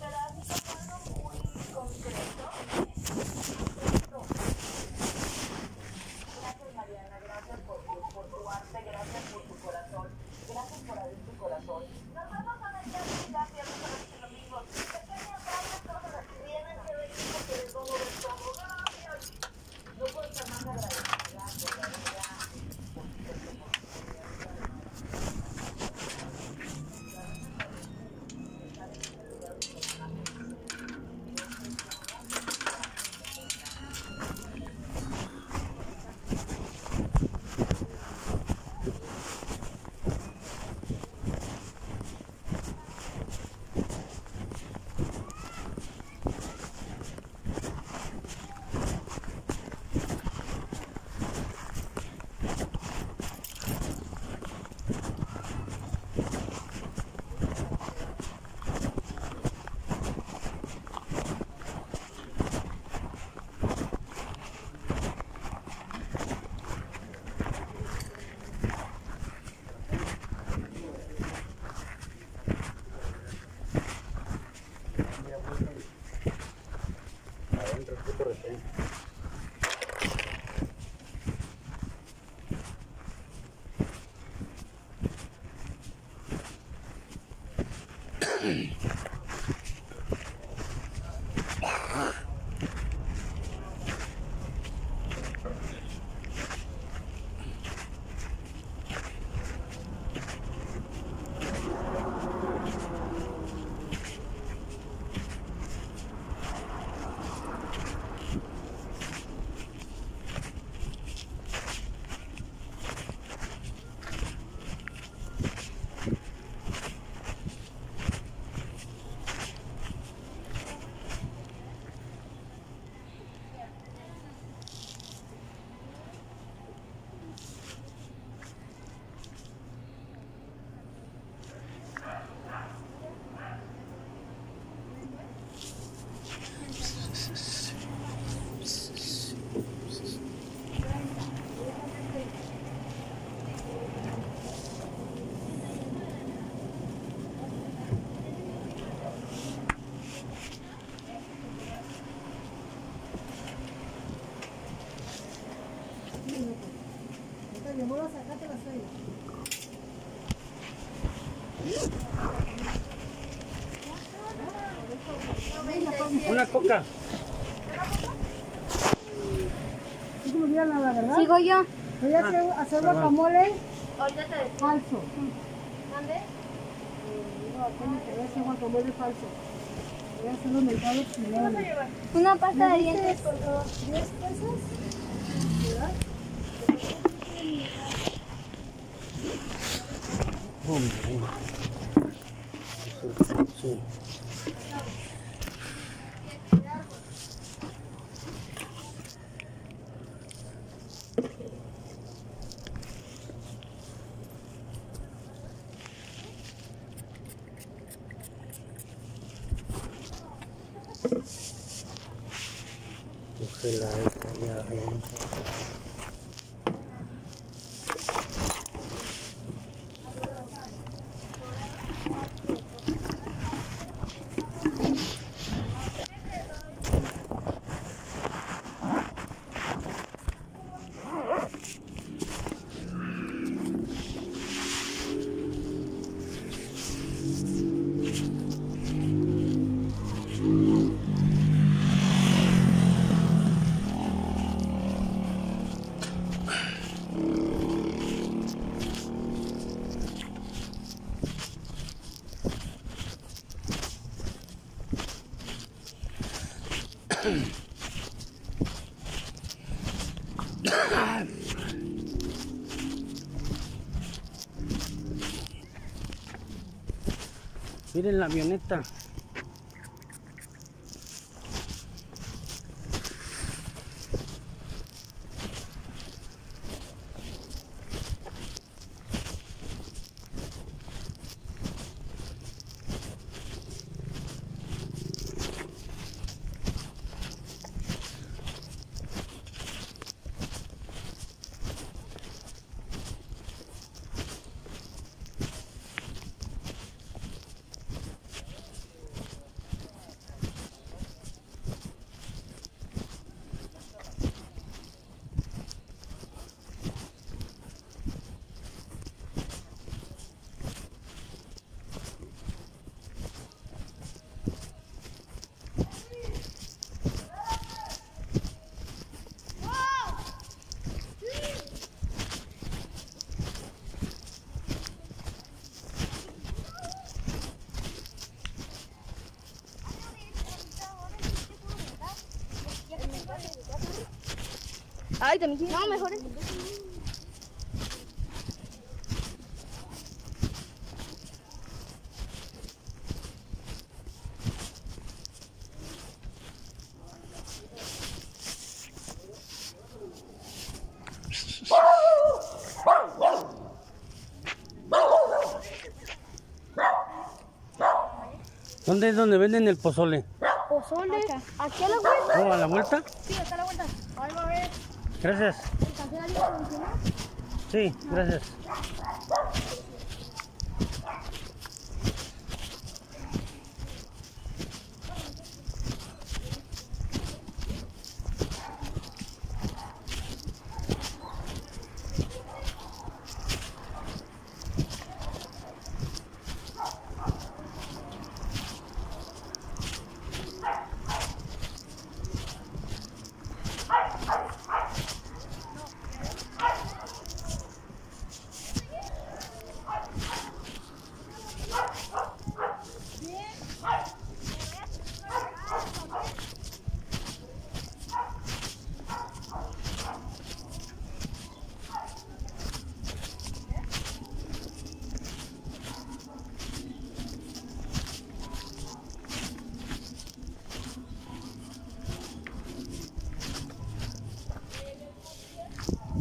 Grabe sa parang uwi kong grabe. Una coca. Sigo yo. Voy a hacer, hacer guacamole Ahorita te falso. No, tiene que ver ese guacamole falso. Voy a. Una pasta de dientes. por favor? ¿10 pesos? Sí. Cógela esta ya, eh. Miren la avioneta. Ay, también No, mejor es. ¿Dónde es donde venden el pozole? Pozole. Aquí a la vuelta. ¿Oh, a la vuelta? Sí, acá a la vuelta. Ahí va a ver. Gracias. Sí, gracias.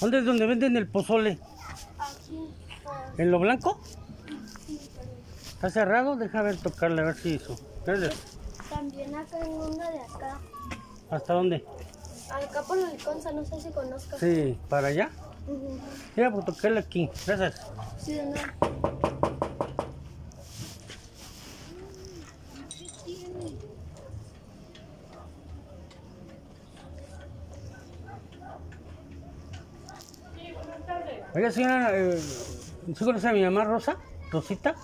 ¿Dónde es donde venden el pozole? Aquí. ¿En lo blanco? ¿Está cerrado? Deja ver tocarle a ver si hizo. Gracias. También acá en una de acá. ¿Hasta dónde? Acá por el Conza, no sé si conozcas. Sí, para allá. Mira, por tocarle aquí. Gracias. Sí, de nada. Oiga, señora, eh, ¿sí conoce a mi mamá Rosa? ¿Rosita?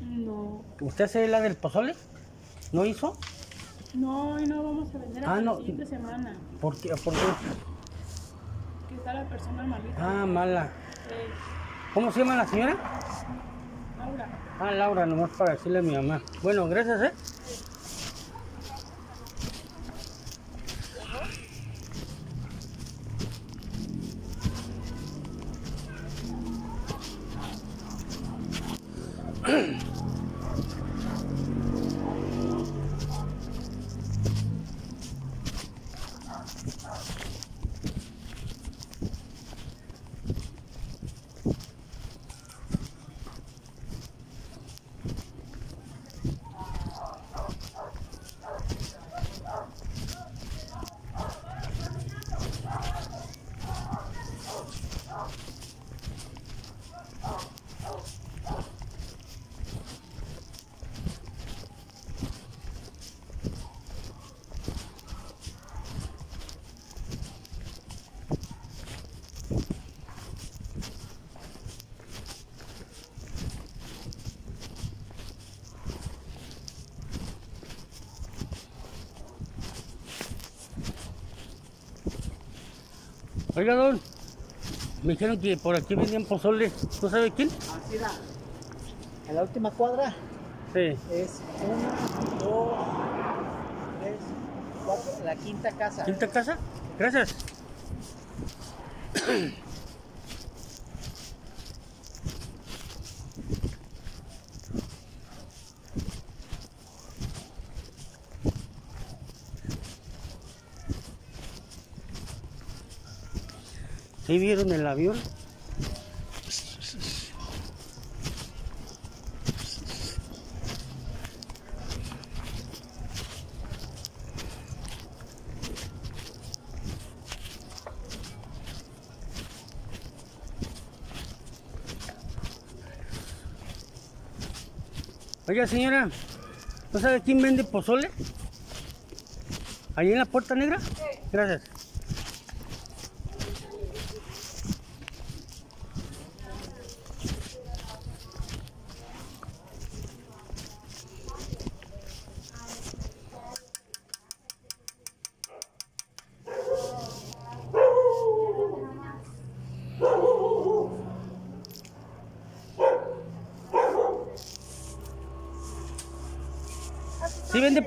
No, ¿Usted hace la del pozole? ¿No hizo? no, y no vamos a vender Ah, hasta no. la siguiente semana. ¿Por qué? ¿Por qué? Que está la persona malita. Ah, mala. ¿Cómo se llama la señora? Laura. Ah, Laura, nomás para decirle a mi mamá. Bueno, gracias, ¿eh? Oiga, don, me dijeron que por aquí vendían pozole. ¿Tú sabes quién? Así era. En la última cuadra Sí. es una, dos, tres, cuatro, la quinta casa. ¿Quinta casa? Gracias. ¿Sí vieron el avión? Oiga, señora, ¿no sabe quién vende pozole? ¿Ahí en la puerta negra? Gracias.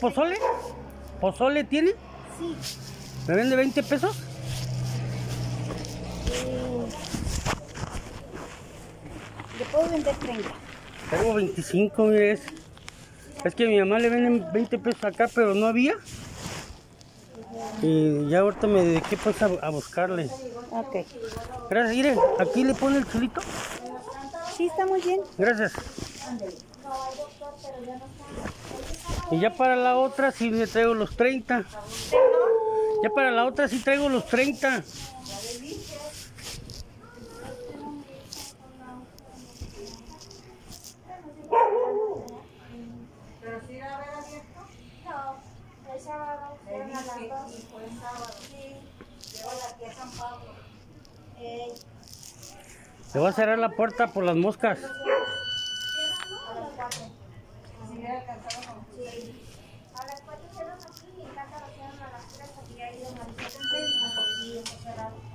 Pozole? ¿Pozole tiene? Sí. ¿Me vende 20 pesos? Yo puedo vender 30. Traigo 25, mire. Es, es que a mi mamá le venden 20 pesos acá, pero no había. Y ya ahorita me dediqué pues a, a buscarle. Ok. Gracias, mire. Aquí le pone el chilito. Sí, está muy bien. Gracias. Y ya para la otra sí le traigo los 30. Ya para la otra sí traigo los 30. No, el sábado cierran a las dos. Eh, Le voy a cerrar la puerta por las moscas. a las cuatro cierran aquí y en casa lo cierran a las tres porque ya ha ido Marisol y está cerrado.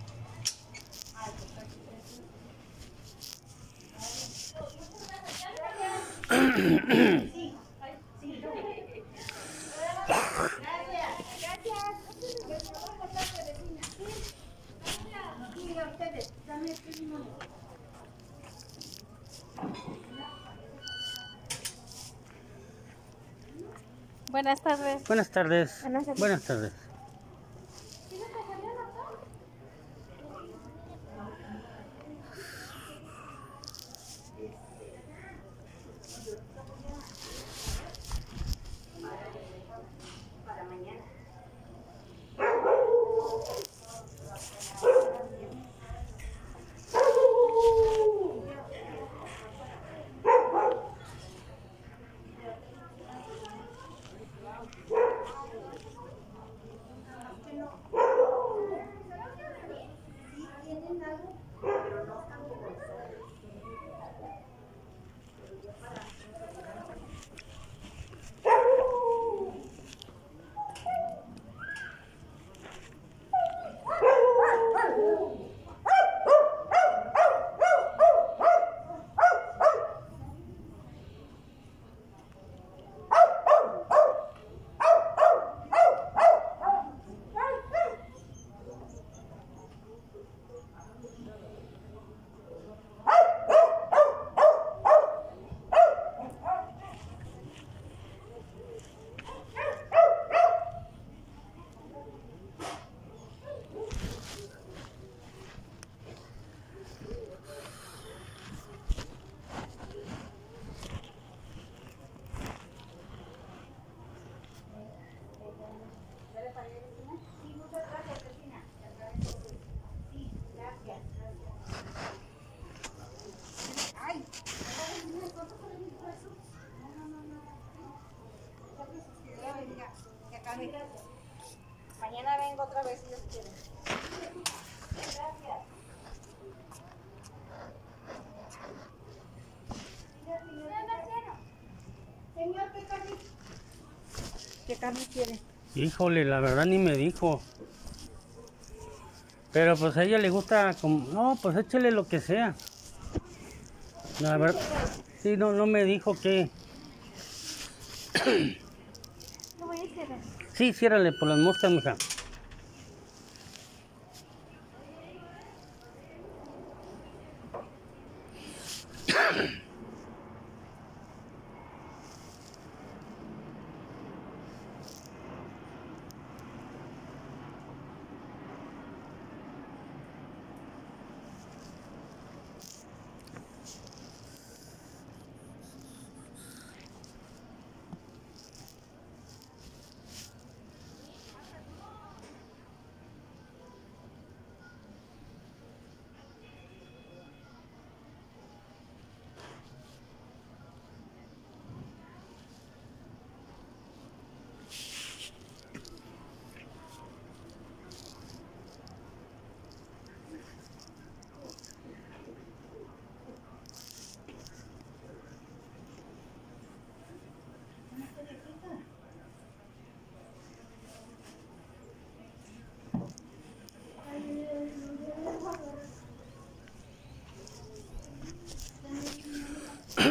Buenas tardes. Buenas tardes. Buenas tardes. Mañana vengo otra vez si Dios quiere. ¿Qué carne quiere? Híjole, la verdad ni me dijo. Pero pues a ella le gusta como... No, pues échale lo que sea. La verdad... Sí, no, no me dijo que... No voy a cerrar. Sí, ciérrale por las moscas, mija.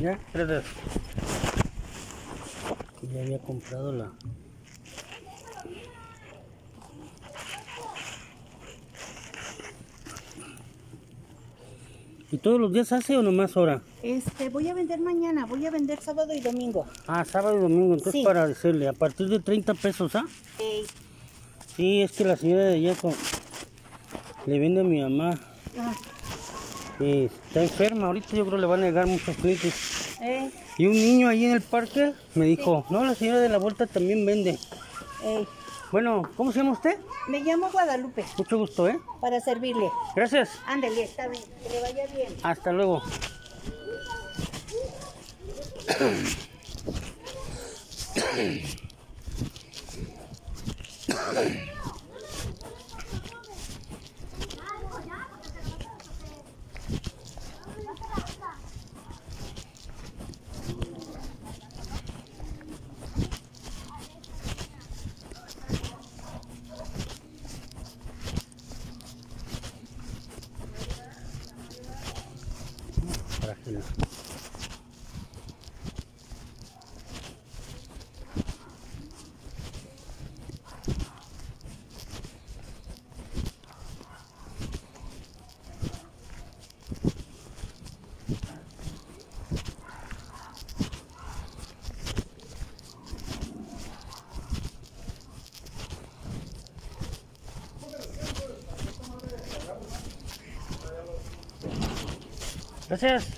Ya, gracias. Ya había comprado la. ¿Y todos los días hace o nomás ahora? Este, voy a vender mañana, voy a vender sábado y domingo. Ah, sábado y domingo, entonces Sí. para decirle, a partir de 30 pesos, ¿ah? Eh, Sí, es que la señora de allá le vende a mi mamá. ah, y está enferma, ahorita yo creo le van a llegar muchos clientes. eh, Y un niño ahí en el parque me dijo, no, la señora de la vuelta también vende. eh. Bueno, ¿cómo se llama usted? Me llamo Guadalupe, Mucho gusto, ¿eh? para servirle. Gracias. Ándale, está bien, que le vaya bien. Hasta luego. Frágil. Gracias.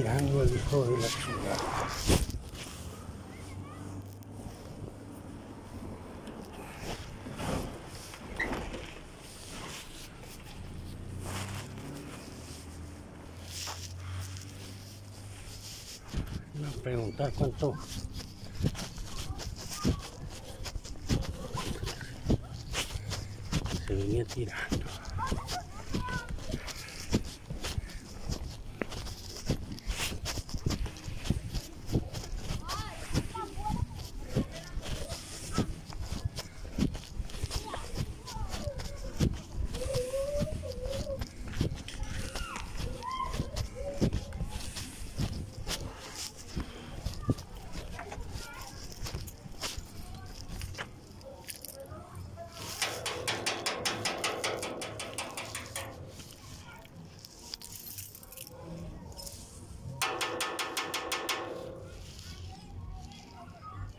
mirando el hijo de la ciudad. preguntar cuánto se venía tirando.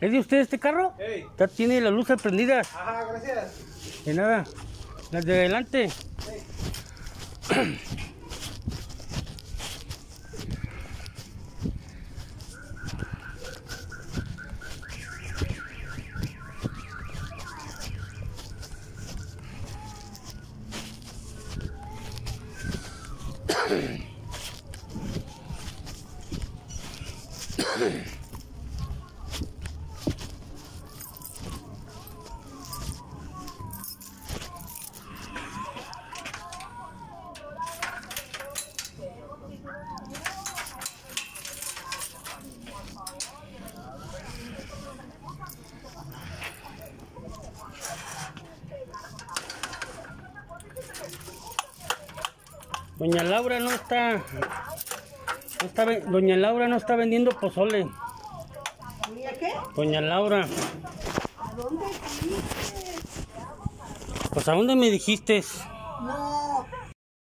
¿Es de usted este carro? Ey. Ya tiene las luces prendidas. Ajá, gracias. De nada. Las de adelante. Laura no está. no está Doña Laura no está vendiendo pozole. ¿Mira qué? Doña Laura. ¿A dónde? Pues a dónde me dijiste?